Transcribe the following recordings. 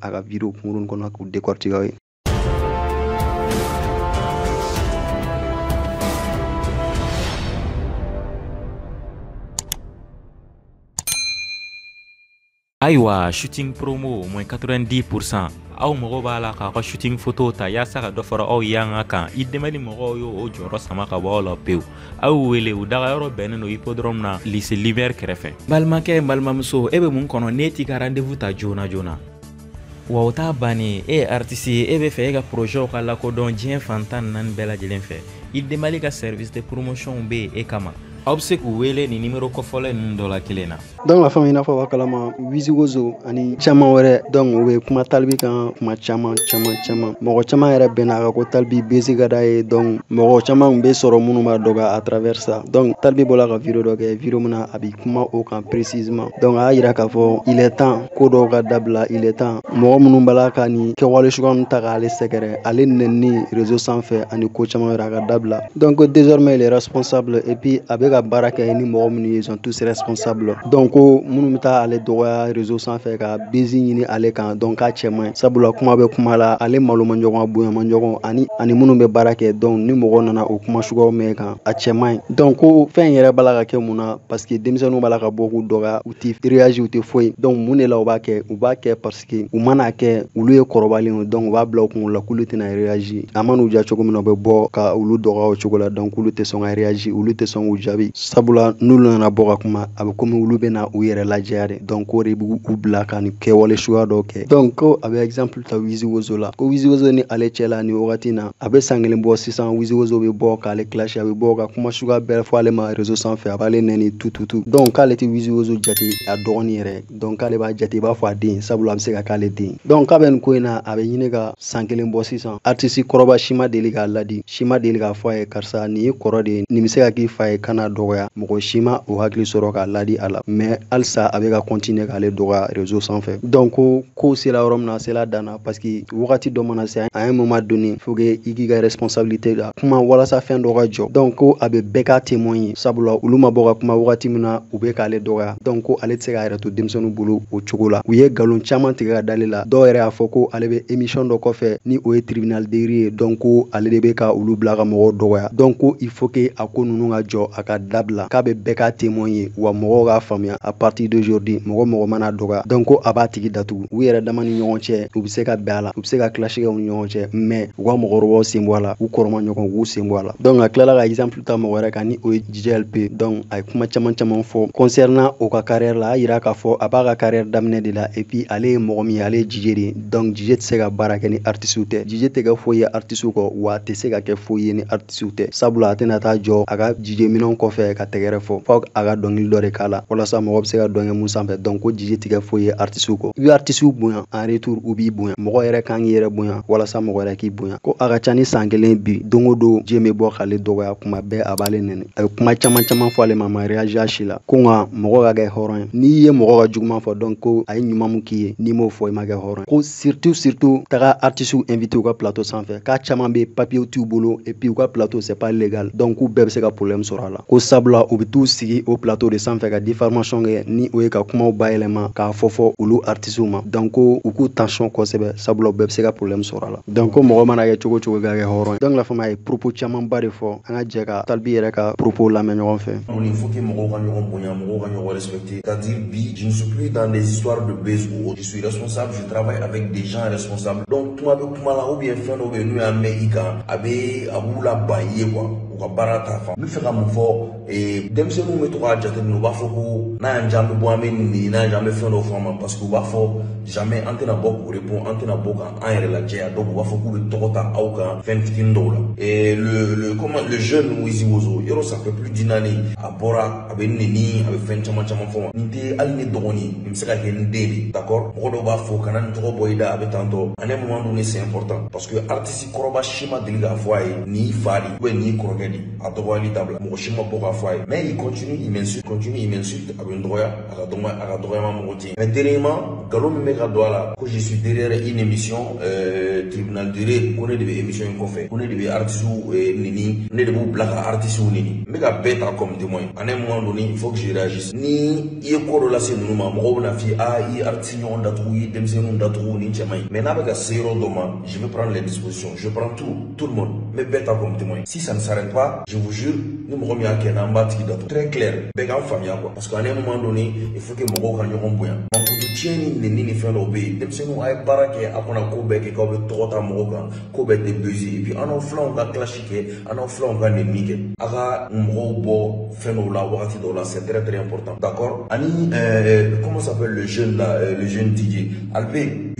a ka vidéo kunkuruni kɔnɔ k'u décortiquer aw ayiwa shooting promo moins 90% aw mɔgɔ b'a la k'a ka shooting photo ta yaasa ka dɔ fara aw y'an ka kan i dɛmɛli mɔgɔw y' o jɔyɔrɔ sama ka bɔ aw la pewu aw wele u dagayɔrɔ bɛnnen do hippodrome na lise liver kɛrɛfɛ balimakɛ n balimamuso e be mun kɔnɔ n'e t'i ka rendez-vous ta joona joona wa o t'a bannen e ye artisi ye e be fɛ e ka projɛw ka lakodɔn diɲɛ fantan naani bɛɛ lajɛlen fɛ i denbali ka service de promotion be ye e kama aw be se k'u wele ni nimero kɔfɔlɔ nunu dɔ la kelen na donc la i n'a fɔ b'a kalama wisigozo ani caaman wɛrɛ donc u be kuma talibi kan kuma caman caman caman mɔgɔ caman yɛrɛ bɛnna ka ko talibi besi ka da ye donc mɔgɔ caman be sɔrɔ minnu b'a dɔga a travers sa. Donc talibi bɔla ka video dɔ kɛ video mina a bi kuma o kan précisement donc a y'a yira k'a fɔ il est temps ko dɔw ka dabila il temps. Mɔgɔ minnu b'ala ka ni kɛwale suga nu ta k'ale sɛgɛrɛ ale nɛnni réseau sanfɛ ani ko caman wɛrɛ a ka dabila donc désormais il est responsable et puis a be ka baara kɛ ni mɔgɔ minnu ye sont tous responsables. Donc ko minnu bɛ taa ale dɔgɔya réseau sanfɛ ka bezi ɲini ale kan donc k'a cɛ man ɲi. Sabula kuma bɛ kuma la ale malo man ɲɔgɔn bonya man ɲɔgɔn ani ani minnu bɛ baara kɛ donc ni mɔgɔ nana o kuma suguyaw mɛn kan a cɛ man ɲi. Donc ko fɛn yɛrɛ b'a la ka kɛ mun na parce que denmisɛnninw b'a la ka bɔ k'u dɔgɔya u tɛ réagi u tɛ foyi. Donc mun de la u b'a kɛ? U b'a kɛ parce que u mana kɛ olu ye kɔrɔbalen ye donc u b'a bila u kun la k'olu tɛna réagi a man'u ja cogo min na u bɛ bɔ ka olu dɔgɔya o cogo la donc k'olu tɛ sɔn ka réagi olu tɛ sɔn k'u jaabi sabula n'olu nana bɔ ka kuma. A bɛ komi olu bɛna u yɛrɛ lajɛya de donc k'o de b'u bila ka nin kɛwale suguya dɔw kɛ. Donc ko a bɛ exemple ta wiziwozo la. Ko wiziwozo ni ale cɛ la ni wagati na a bɛ san kelen bɔ sisan. Wiziwozo wozo bɛ bɔ k'ale clash a be bɔ ka kuma suguya bɛɛ fɔ ale ma rezo san fɛ a b'ale nɛni tututu donc k'ale tɛ wiziwozo jate a dɔgɔni yɛrɛ. Donc k'ale b'a jate i b'a fɔ a den. Sabula a be se ka k'ale den. Donc k'a bɛ nin ko yi na a bɛ ɲini ka san kelen bɔ sisan. Artisi kɔrɔba si ma deli k'a ladi. Si ma deli k'a fɔ a ye karisa nin ye kɔrɔ de ye. Nin be se ka k'i fa ye kana dɔgɔya. Mɔgɔ si ma o hakili sɔrɔ k'a ladi a la. Ma halisa a bɛ ka continuer k'ale dɔgɔya réseau sanfɛ. Donc ko kow sela yɔrɔ min sela danna parsiki wagati dɔ mana se a ye moma doni faut que i k'i ka responsabilité la kuma walasa fɛn dɔ ka jɔ. Donc ko a be bɛɛ k'a témoin ye. Sabula olu ma bɔ ka kuma wagati min na u be k'ale dɔgɔya. Donc ko ale tɛ se k'a yɛrɛ to denmisɛnu bolo o cogo la. U ye galon caaman tigɛ ka d'ale la. Dɔw yɛrɛ y'a fɔ ko ale be émission dɔ kɔfɛ ni o ye tribunal deiri ye. Donc ko ale de be ka olu bila ka mɔgɔw dɔgɔya. Donc ko il faut que a ko nunu ka jɔ a ka dabila k'a bɛ bɛɛ k'a témoin ye wa mɔgɔw k'a faamuya. À partir d'aujourd'hui mɔgɔ mɔgɔ mana dɔgɔya. Donc ko a b'a tigi datugu. U yɛrɛ dama ni ɲɔgɔn cɛ u bɛ se ka bɛn a la. U bɛ se ka u ni ɲɔgɔn cɛ. Mais u ka mɔgɔkɔrɔbaw sen bɔ a la. U kɔrɔma ɲɔgɔn u k'u sen bɔ a la. Donc a tilala ka exemple ta mɔgɔ wɛrɛ kan ni o ye DJ LP donc a ye kuma caman caman fɔ. Concernant o ka carrière la a yira k'a fɔ a b'a ka carrière daminɛ de la. Et puis ale ye mɔgɔ min ye ale ye DJ de ye. Donc DJ tɛ se ka baara kɛ ni artistes tɛ. DJ tɛ kɛ foyi ye artistes kɔ. Wa a tɛ se ka kɛ foyi ye ni artistes tɛ. Sabula a tɛna taa jɔ a ka DJ minɛnw kɔfɛ ka tɛgɛrɛ fɔ fɔ a ka dɔnkili dɔ de k'a la. Walasa mɔgɔ bɛ se ka dɔngɛ mun sanfɛ. Dɔn ko jiji tigɛ foyi ye artistw kɔ i be artistes bonya en retour u b'i bonya. Mɔgɔ yɛrɛ kan k'i yɛrɛ bonya walasa mɔgɔ yɛrɛ k'i bonya. Ko a ka ca ni san kelen bi don o don diɲɛ bɛ bɔ k'ale dɔgɔya kuma bɛɛ a b'ale nɛni. A ye kuma caaman caman fɔ ale ma ma a si la. Ko nka mɔgɔ ka kɛ hɔrɔn ye. N'i ye mɔgɔ ka juguman fɔ donc ko a ye ɲuman mun k'i ye n'i m'o fɔ i ma kɛ hɔrɔn ko surtout surtout taga artistw invité u ka plateau sanfɛ. K'a caaman be papiyew t'u bolo et puis u ka plateau c'est pas légal. Donc k'u bɛɛ be se ka problème sɔrɔ a la. Ko sabula u bɛ t'u sigi o plateau de sanfɛ ka diffamation kɛ ni o ye ka kumaw bayɛlɛma k'a fɔ olu artistes ma donc u k'u kosɛbɛ sabula u bɛɛ bɛ se ka problème sɔrɔ a la donc mɔgɔ mana kɛ cogo cogo ka kɛ hɔrɔn donc la fama ye propos camanba de fɔ an ka jɛ ka talibi yɛrɛ ka propos lamɛn ɲɔgɔn fɛ faut que je ne suis plus dans des histoires de je suis responsable je travaille avec des gens responsables. Donc tuma bɛ kuma la ou bien fɛn dɔ bɛ n'u y'a mɛn i kan a a b'u i quoi u ka baara ta fan. N bɛ fɛ ka mun fɔ denmisɛnninw bɛ to k'a jateminɛ u b'a fɔ ko n'a y'an diya bɛ bɔ an bɛ nin n'a y'an bɛ fɛn an ma u b'a fɔ jamais an tɛna donc u b'a fɔ k'u bɛ tɔgɔ ta aw kan le le comment le jeune Wizi Wozo yɔrɔ ça fait plus d'une année a bɔra a bɛ neni a bɛ fɛn caman caman fɔ nin tɛ hali ne se ka kɛ d'accord? Mɔgɔ dɔw b'a fɔ kana nin tɔgɔ bɔ i da a bɛ en un moment donné c'est important parce que artiste kɔrɔba si ma deli k'a fɔ a ye nin fa ou de a dɔgɔyali dabila mɔgɔ mais il continue il m'insulte continue il m'insulte a bɛ n dɔgɔya a ka mais dernièrement je suis derrière une émission euh, tribunal de de émission in de bɛ artiste nini. Ne de b'u bila ka artiste nini. N bɛ comme témoin. En un moment donné il faut que je réagisse. Ni ma ah mais n'a bɛ je vais prendre les dispositions. Je prends tout tout le monde. N bɛ bɛɛ ta comme témoin. Si ça ne s'arrête pas je vous jure ni très clair. Bɛɛ k'an faamuya parce que un moment donné il faut que mɔgɔw ka ɲɔgɔn bonya. Mankutu tiɲɛ ni neni ni fɛn dɔw bɛ yen. Denmisɛnninw a ye baara kɛ a bɛɛ kɛ k'aw mɔgɔw kan et puis an filanw ka kilasi kɛ an filanw ka neni kɛ. A ka mɔgɔw bɔ la wagati c'est très très important. D'accord? Ani euh, comment s'appelle le jeune là euh, le jeune DJ Alpe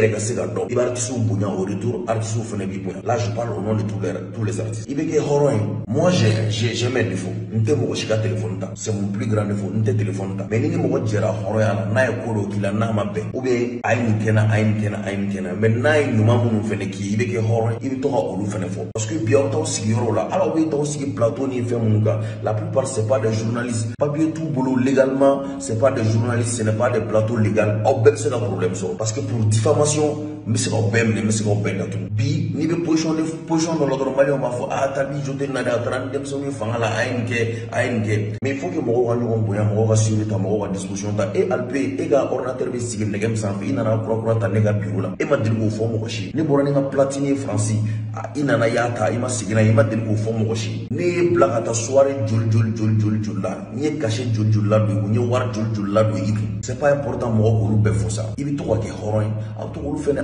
yɛrɛ ka là je parle au nom de tous les tous les artistes. I ye moi j'ai j'ai mes défauts. N c'est mon plus grand défaut. N téléphone mais ni ni mɔgɔ a ye nin kɛ na a parce que la plateau ni fɛn minnu kan la plupart c'est pas des journalistes. Papier t'u bolo légalement c'est pas des journalistes ce n'est pas des plateaux légaux. Aw bɛɛ bɛ se ka problème parce que pour diffamation informations n bɛ se k'aw bɛɛ minɛ n bɛ se bi n'i de la ah tabi mais il faut que disposition i kura ta bureau la ma ne ni i i ta i ma i soirée i i c'est pas important i bɛ to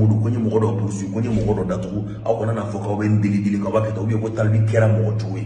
o don ko n ye mɔgɔ dɔ poursuit ko n ye mɔgɔ dɔ datugu aw kana n'a fɔ k'aw bɛ n deli deli k'aw b'a kɛ tan ou bien ko talibi kɛra mɔgɔ cogo ye